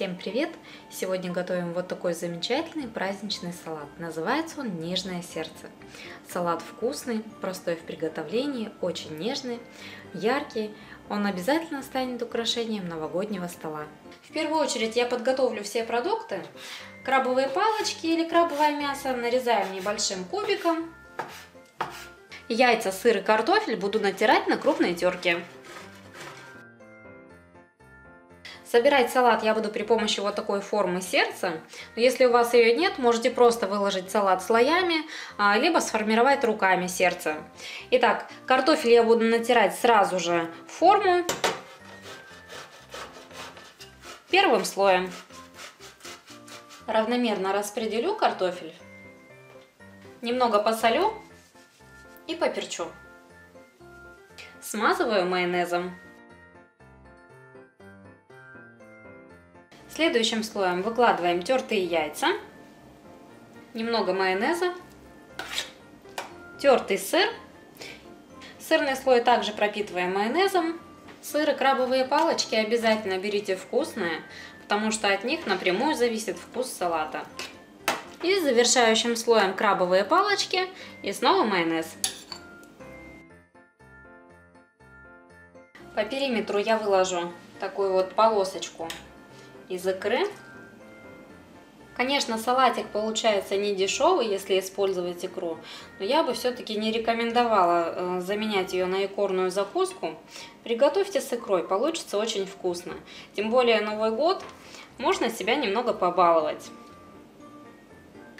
Всем привет! Сегодня готовим вот такой замечательный праздничный салат. Называется он «Нежное сердце». Салат вкусный, простой в приготовлении, очень нежный, яркий. Он обязательно станет украшением новогоднего стола. В первую очередь я подготовлю все продукты. Крабовые палочки или крабовое мясо нарезаем небольшим кубиком. Яйца, сыр и картофель буду натирать на крупной терке. Собирать салат я буду при помощи вот такой формы сердца. Если у вас ее нет, можете просто выложить салат слоями, а, либо сформировать руками сердце. Итак, картофель я буду натирать сразу же в форму. Первым слоем равномерно распределю картофель. Немного посолю и поперчу. Смазываю майонезом. Следующим слоем выкладываем тертые яйца, немного майонеза, тертый сыр. Сырный слой также пропитываем майонезом. Сыр и крабовые палочки обязательно берите вкусные, потому что от них напрямую зависит вкус салата. И завершающим слоем крабовые палочки и снова майонез. По периметру я выложу такую вот полосочку из икры. Конечно, салатик получается не дешевый, если использовать икру, но я бы все-таки не рекомендовала э, заменять ее на икорную закуску. Приготовьте с икрой, получится очень вкусно. Тем более Новый год, можно себя немного побаловать.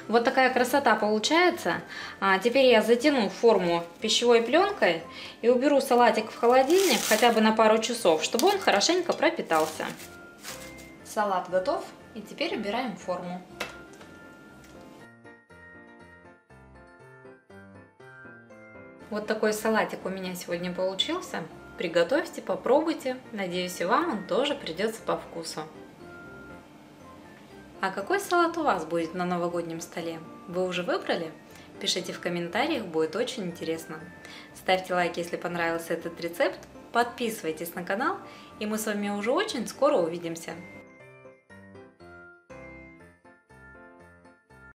Вот такая красота получается. А теперь я затяну форму пищевой пленкой и уберу салатик в холодильник хотя бы на пару часов, чтобы он хорошенько пропитался. Салат готов. И теперь убираем форму. Вот такой салатик у меня сегодня получился. Приготовьте, попробуйте. Надеюсь, и вам он тоже придется по вкусу. А какой салат у вас будет на новогоднем столе? Вы уже выбрали? Пишите в комментариях, будет очень интересно. Ставьте лайк, если понравился этот рецепт. Подписывайтесь на канал, и мы с вами уже очень скоро увидимся.